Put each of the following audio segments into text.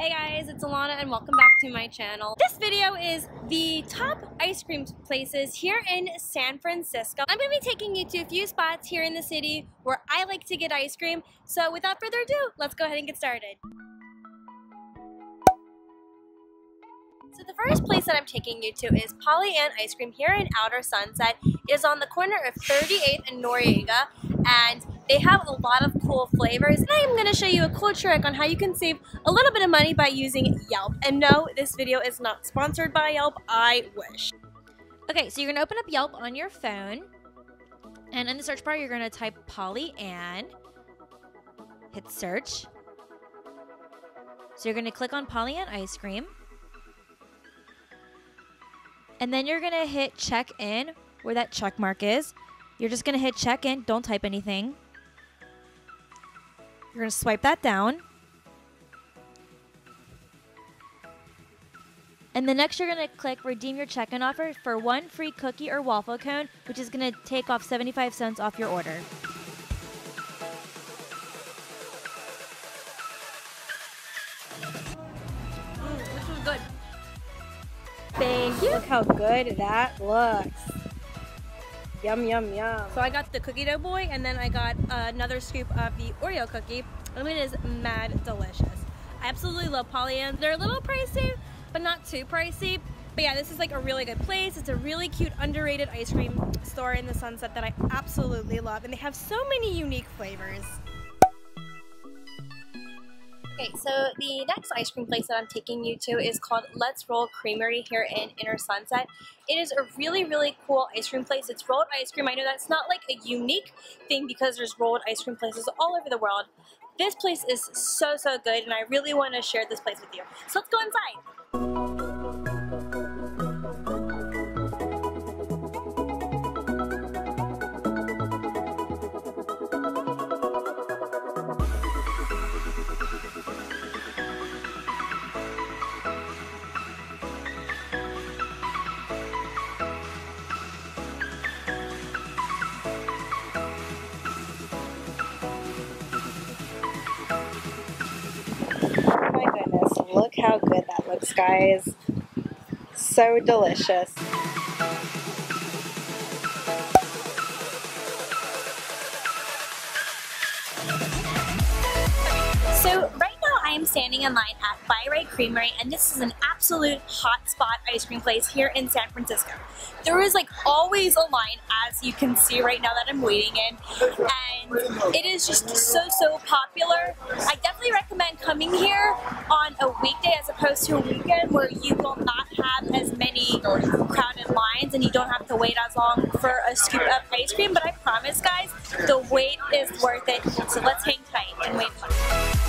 Hey guys, it's Ilana and welcome back to my channel. This video is the top ice cream places here in San Francisco. I'm going to be taking you to a few spots here in the city where I like to get ice cream. So without further ado, let's go ahead and get started. So the first place that I'm taking you to is Polly Ann Ice Cream here in Outer Sunset. It is on the corner of 38th and Noriega and they have a lot of cool flavors. And I am going to show you a cool trick on how you can save a little bit of money by using Yelp. And no, this video is not sponsored by Yelp. I wish. Okay, so you're going to open up Yelp on your phone. And in the search bar, you're going to type Polly Ann. Hit search. So you're going to click on Polly Ann Ice Cream. And then you're going to hit check in where that check mark is. You're just going to hit check in. Don't type anything. You're going to swipe that down. And the next, you're going to click redeem your check-in offer for one free cookie or waffle cone, which is going to take off 75 cents off your order. Mm, this was good. Thank you. Look how good that looks. Yum, yum, yum. So I got the cookie dough boy and then I got another scoop of the Oreo cookie. I mean, it is mad delicious. I absolutely love Polly Ann's. They're a little pricey, but not too pricey. But yeah, this is like a really good place. It's a really cute, underrated ice cream store in the Sunset that I absolutely love. And they have so many unique flavors. Okay, so the next ice cream place that I'm taking you to is called Let's Roll Creamery here in Inner Sunset. It is a really, really cool ice cream place. It's rolled ice cream. I know that's not like a unique thing because there's rolled ice cream places all over the world. This place is so, so good and I really want to share this place with you. So let's go inside. How good that looks, guys. So delicious. Standing in line at Right Creamery and this is an absolute hot spot ice cream place here in San Francisco. There is like always a line as you can see right now that I'm waiting in and it is just so so popular. I definitely recommend coming here on a weekday as opposed to a weekend where you will not have as many crowded lines and you don't have to wait as long for a scoop of ice cream but I promise guys the wait is worth it so let's hang tight and wait for it.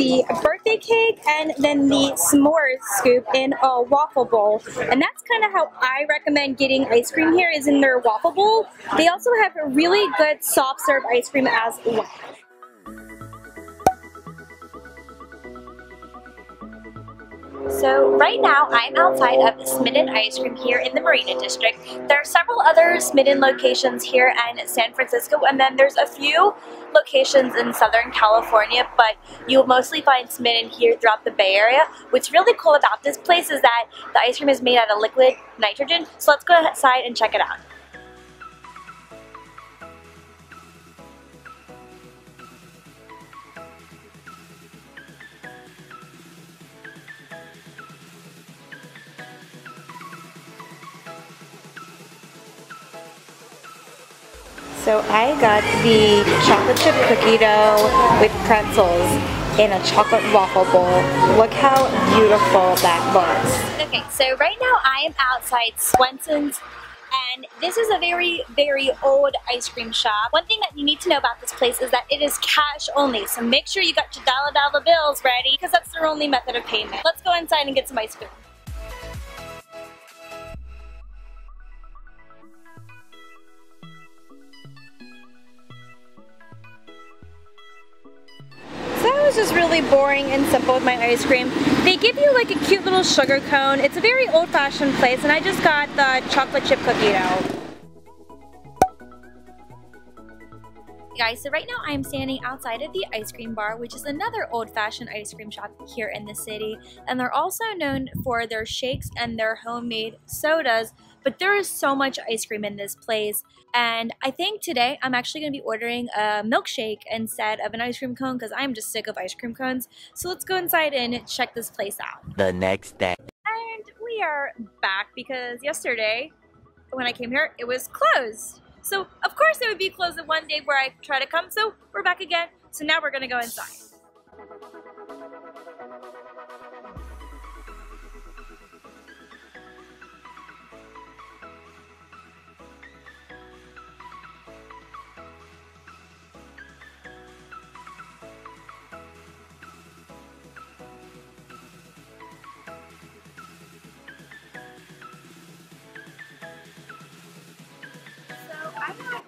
The birthday cake and then the s'mores scoop in a waffle bowl. And that's kind of how I recommend getting ice cream here is in their waffle bowl. They also have a really good soft serve ice cream as well. So right now I'm outside of Smitten Ice Cream here in the Marina District. There are several other Smitten locations here in San Francisco and then there's a few locations in Southern California but you'll mostly find Smitten here throughout the Bay Area. What's really cool about this place is that the ice cream is made out of liquid nitrogen so let's go outside and check it out. So I got the chocolate chip cookie dough with pretzels in a chocolate waffle bowl. Look how beautiful that looks. Okay, so right now I am outside Swensen's and this is a very, very old ice cream shop. One thing that you need to know about this place is that it is cash only, so make sure you got your dollar dollar bills ready because that's their only method of payment. Let's go inside and get some ice cream. Was just really boring and simple with my ice cream. They give you like a cute little sugar cone. It's a very old-fashioned place and I just got the chocolate chip cookie dough. Guys, so right now I am standing outside of the ice cream bar, which is another old-fashioned ice cream shop here in the city. And they're also known for their shakes and their homemade sodas, but there is so much ice cream in this place. And I think today I'm actually going to be ordering a milkshake instead of an ice cream cone because I'm just sick of ice cream cones. So let's go inside and check this place out. The next day. And we are back because yesterday when I came here, it was closed. So of course it would be closed the one day where I try to come. So we're back again. So now we're gonna go inside.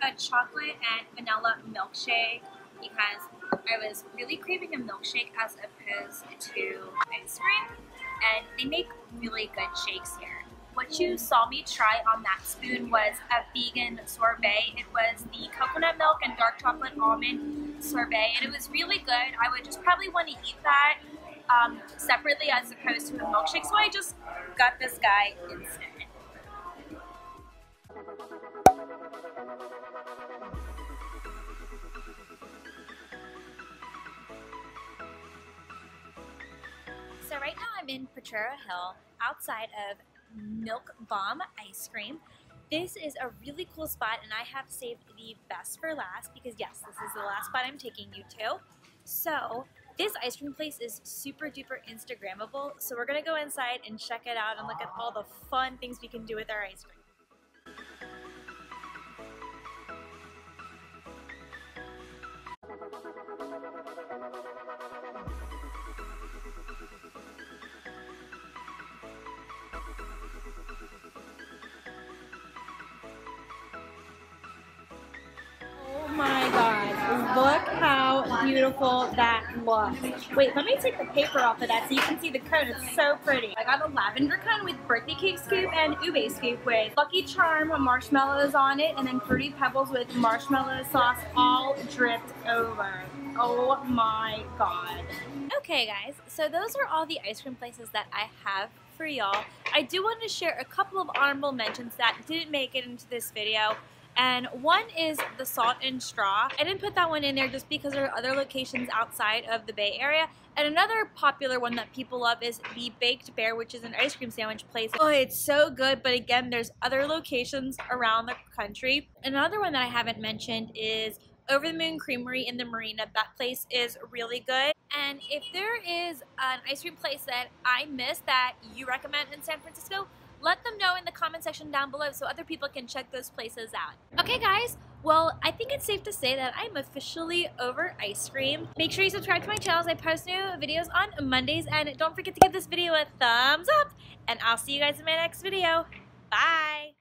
A chocolate and vanilla milkshake because I was really craving a milkshake as opposed to ice cream. And they make really good shakes here. What you saw me try on that spoon was a vegan sorbet. It was the coconut milk and dark chocolate almond sorbet, and it was really good. I would just probably want to eat that um, separately as opposed to a milkshake, so I just got this guy instead. I'm in Potrero Hill outside of Milk Bomb Ice Cream. This is a really cool spot and I have saved the best for last because yes, this is the last spot I'm taking you to. So this ice cream place is super duper Instagrammable. So we're gonna go inside and check it out and look at all the fun things we can do with our ice cream. Beautiful that looks. Wait, let me take the paper off of that so you can see the cone. It's so pretty. I got a lavender cone with birthday cake scoop and ube scoop with Lucky Charm marshmallows on it and then Fruity Pebbles with marshmallow sauce all dripped over. Oh my god. Okay guys, so those are all the ice cream places that I have for y'all. I do want to share a couple of honorable mentions that didn't make it into this video. And one is the Salt and Straw. I didn't put that one in there just because there are other locations outside of the Bay Area. And another popular one that people love is the Baked Bear, which is an ice cream sandwich place. Oh, it's so good, but again, there's other locations around the country. Another one that I haven't mentioned is over the Moon Creamery in the Marina. That place is really good. And if there is an ice cream place that I missed that you recommend in San Francisco, let them know in the comment section down below so other people can check those places out. Okay guys, well, I think it's safe to say that I'm officially over ice cream. Make sure you subscribe to my channel as I post new videos on Mondays and don't forget to give this video a thumbs up and I'll see you guys in my next video. Bye!